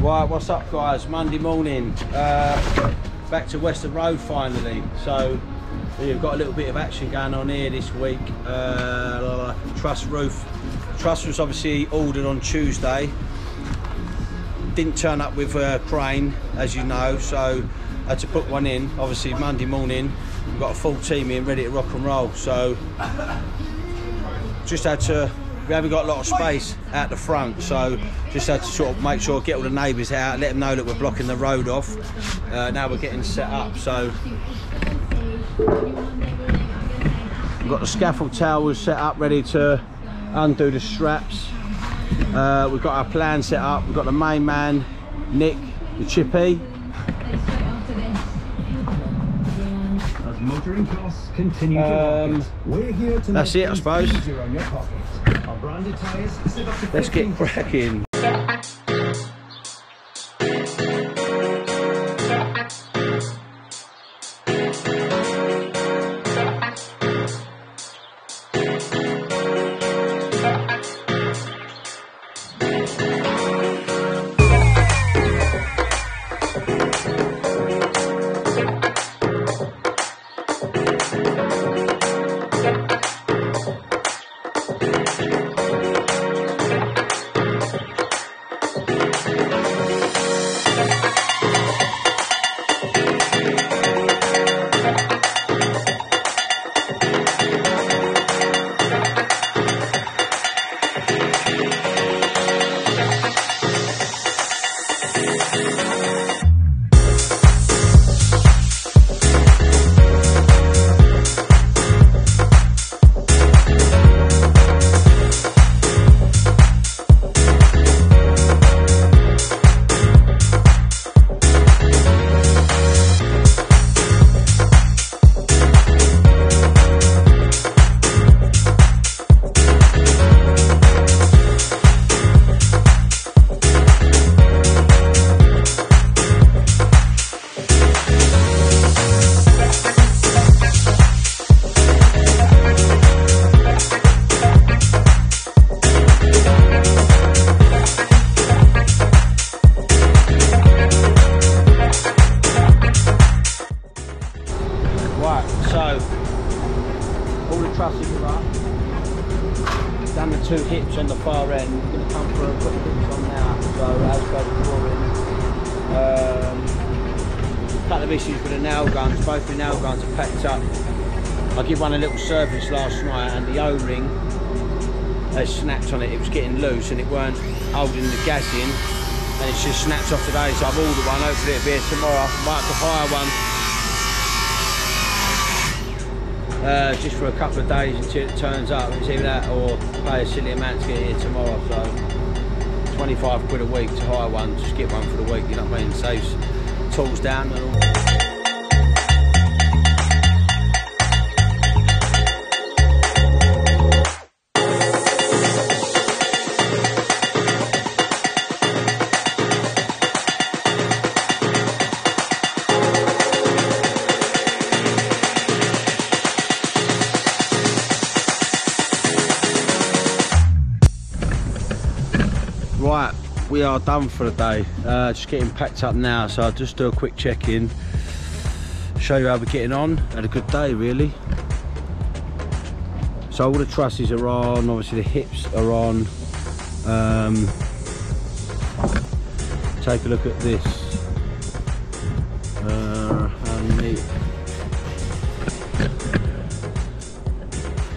Right, what's up guys? Monday morning, uh, back to Western Road finally. So we've got a little bit of action going on here this week. Uh, truss roof. Truss was obviously ordered on Tuesday. Didn't turn up with a crane, as you know, so I had to put one in. Obviously Monday morning, we've got a full team in ready to rock and roll. So just had to we haven't got a lot of space out the front so just had to sort of make sure get all the neighbours out let them know that we're blocking the road off. Uh, now we're getting set up so. We've got the scaffold towers set up ready to undo the straps. Uh, we've got our plan set up. We've got the main man Nick the chippy. As motoring costs continue to Um, rocket, we're here to that's it, I suppose. Easier on your pocket. Our branded tyres up to let's get cracking of issues with the nail guns. Both the nail guns are packed up. I gave one a little service last night, and the O-ring has snapped on it. It was getting loose, and it weren't holding the gas in, and it's just snapped off today. So I've ordered one. Hopefully it'll be here tomorrow. I Might have to hire one. uh, just for a couple of days until it turns up. It's either that or pay a silly amount to get here tomorrow. So 25 quid a week to hire one, just get one for the week, you know what I mean? Saves tools down and all. Are done for the day. Uh, just getting packed up now, so I'll just do a quick check-in. Show you how we're getting on. Had a good day, really. So all the trusses are on, obviously the hips are on. Um, take a look at this. Uh, how neat.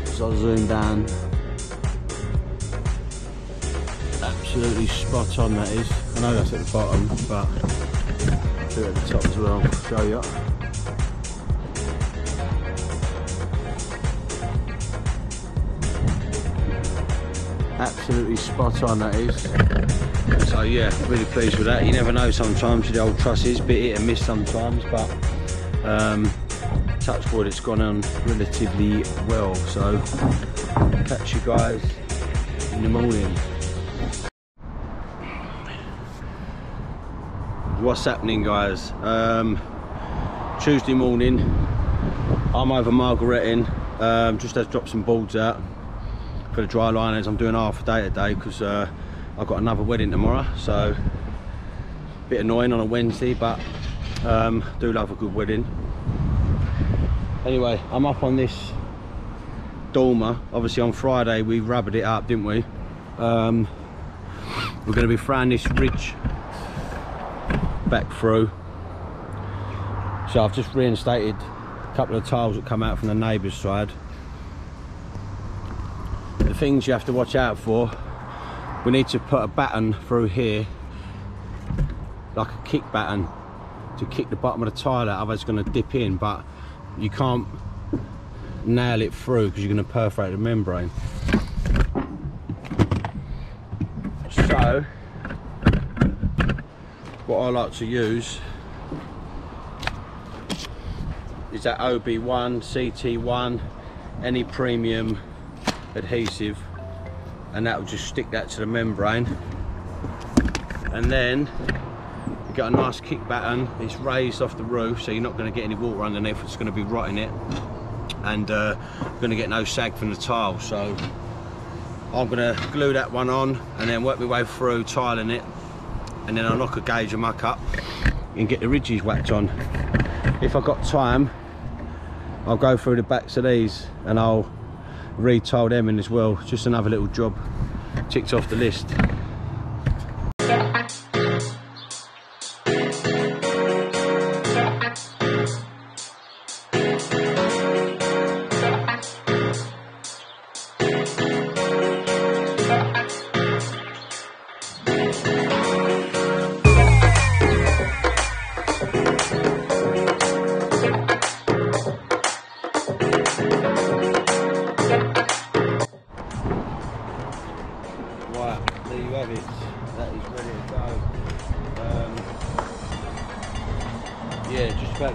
So I'll zoom down. Absolutely spot on that is. I know that's at the bottom, but do it at the top as well. Show you. Absolutely spot on that is. So yeah, really pleased with that. You never know sometimes with the old trusses, bit hit and miss sometimes, but um, touch wood, it's gone on relatively well. So catch you guys in the morning. What's happening guys um, Tuesday morning I'm over Margaretting um, just to drop some boards out for the dry liners I'm doing half a day today because uh, I've got another wedding tomorrow so Bit annoying on a Wednesday, but um, do love a good wedding. Anyway, I'm up on this dormer. Obviously on Friday we rubbered it up, didn't we? Um, we're going to be throwing this ridge back through. So I've just reinstated a couple of tiles that come out from the neighbour's side. The things you have to watch out for, we need to put a batten through here, like a kick batten, to kick the bottom of the tile out, otherwise it's going to dip in, but you can't nail it through because you're going to perforate the membrane. So, what I like to use is that OB1, CT1, any premium adhesive and that will just stick that to the membrane. And then you got a nice kick batten it's raised off the roof so you're not going to get any water underneath it's going to be rotting it. And uh, going to get no sag from the tile so I'm going to glue that one on and then work my way through tiling it and then I'll knock a gauge of muck up and get the ridges whacked on. If I've got time I'll go through the backs of these and I'll retile them in as well just another little job ticked off the list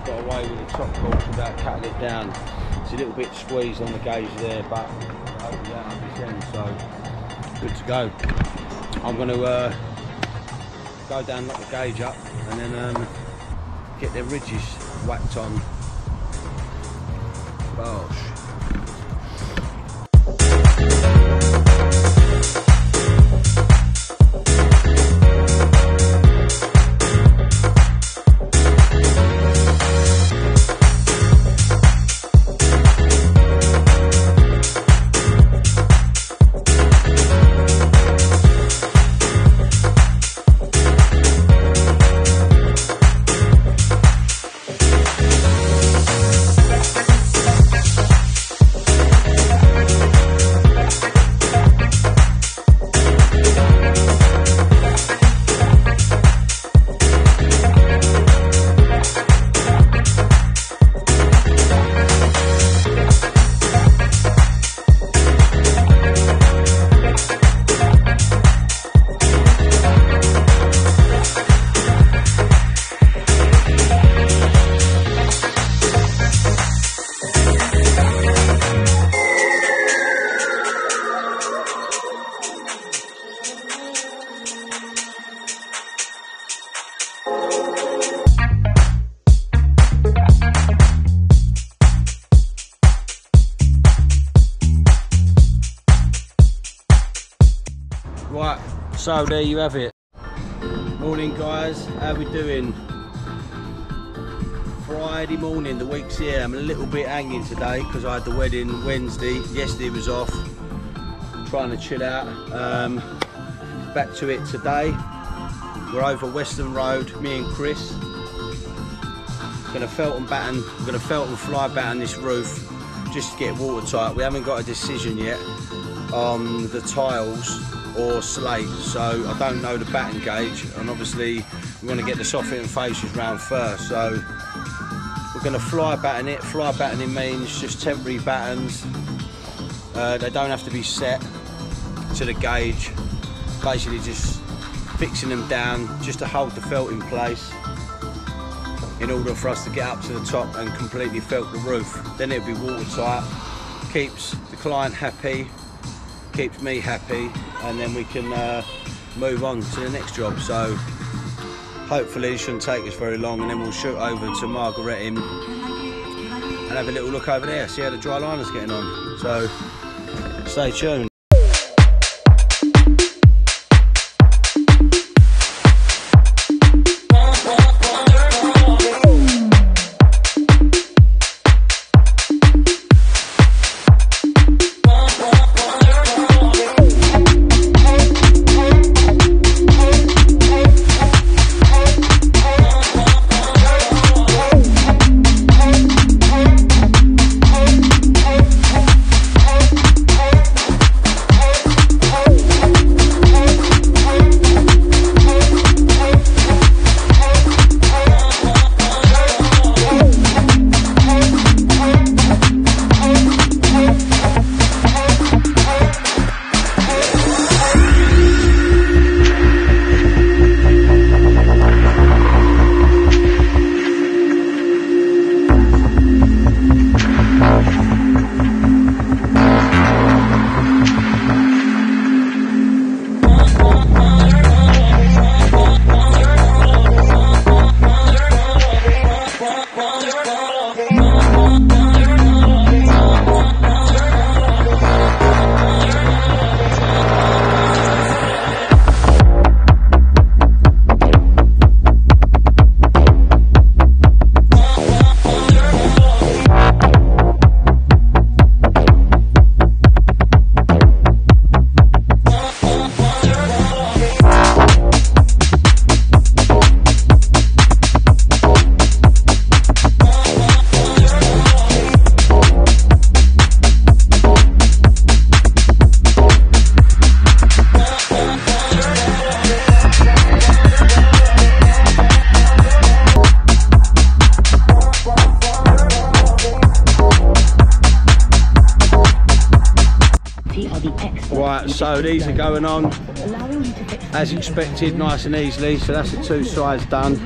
got away with the top course without cutting it down. It's a little bit squeezed on the gauge there, but end, so good to go. I'm going to uh, go down, knock the gauge up, and then um, get the ridges whacked on. Bosh. So there you have it. Morning guys, how we doing? Friday morning, the week's here. I'm a little bit hanging today because I had the wedding Wednesday. Yesterday was off. Trying to chill out. Um, back to it today. We're over Western Road, me and Chris. Gonna felt and batten, gonna felt and fly batten this roof just to get watertight. We haven't got a decision yet on the tiles or slate so I don't know the batten gauge and obviously we're going to get the soft soffit fascias round first so we're going to fly batten it. Fly battening means just temporary battens. Uh, they don't have to be set to the gauge. Basically just fixing them down just to hold the felt in place in order for us to get up to the top and completely felt the roof. Then it'll be watertight keeps the client happy keeps me happy and then we can uh, move on to the next job. So hopefully it shouldn't take us very long and then we'll shoot over to Margaretting and have a little look over there see how the dry liner's getting on. So stay tuned So these are going on as expected, nice and easily. So that's the two sides done.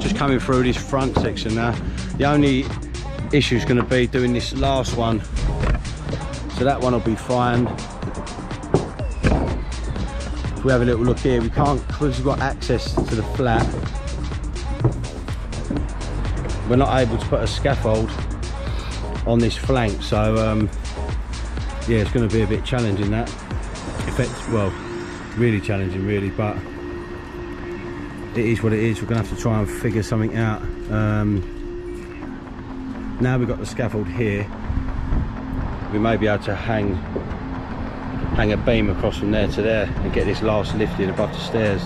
Just coming through this front section now. The only issue is going to be doing this last one. So that one will be fine. If we have a little look here, we can't, because we've got access to the flat, we're not able to put a scaffold on this flank. So um, yeah, it's going to be a bit challenging that. Effect, well, really challenging really, but it is what it is. We're going to have to try and figure something out. Um, now we've got the scaffold here, we may be able to hang hang a beam across from there to there and get this last lifted above the stairs.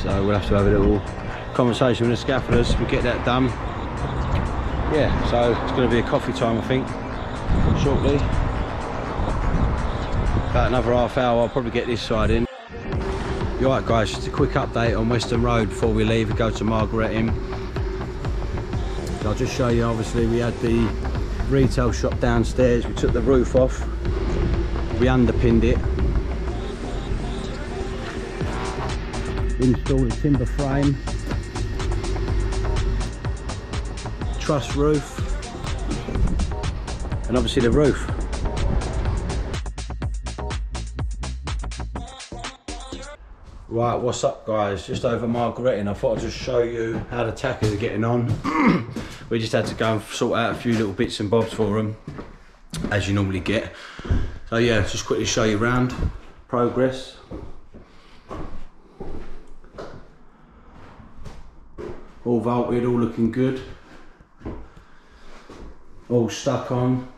So we'll have to have a little conversation with the scaffolders. We'll get that done. Yeah, so it's going to be a coffee time, I think, shortly. About another half hour, I'll probably get this side in. You alright guys, just a quick update on Western Road before we leave and go to Margaretting. So I'll just show you, obviously we had the retail shop downstairs, we took the roof off, we underpinned it, installed a timber frame, truss roof, and obviously the roof. Right, what's up guys? Just over Margaretting I thought I'd just show you how the tackers are getting on. we just had to go and sort out a few little bits and bobs for them, as you normally get. So yeah, just quickly show you around progress. All vaulted, all looking good. All stuck on.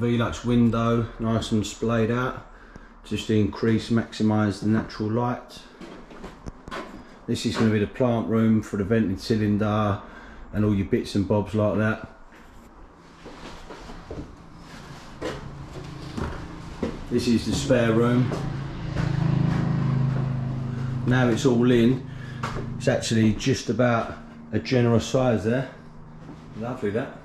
Velux window, nice and splayed out, just to increase, maximise the natural light. This is going to be the plant room for the vented cylinder and all your bits and bobs like that. This is the spare room. Now it's all in, it's actually just about a generous size there. Lovely that.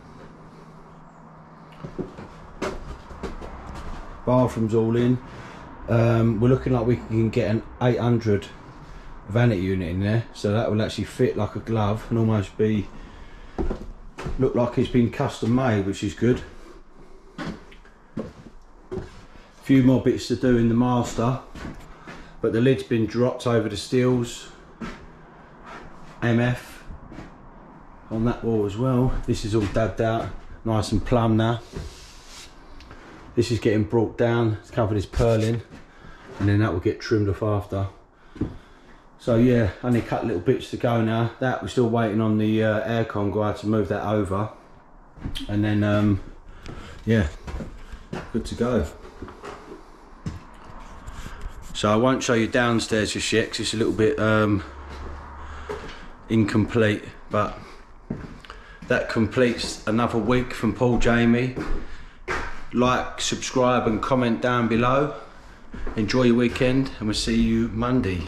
Bathrooms all in. Um, we're looking like we can get an 800 vanity unit in there, so that will actually fit like a glove and almost be look like it's been custom made, which is good. A few more bits to do in the master, but the lid's been dropped over the steels. MF on that wall as well. This is all dabbed out, nice and plumb now. This is getting brought down it's covered this purlin and then that will get trimmed off after. So yeah, only couple little bits to go now. That we're still waiting on the uh, aircon guy to move that over. And then um, yeah, good to go. So I won't show you downstairs just yet because it's a little bit um, incomplete, but that completes another week from Paul Jamie like, subscribe and comment down below. Enjoy your weekend and we'll see you Monday.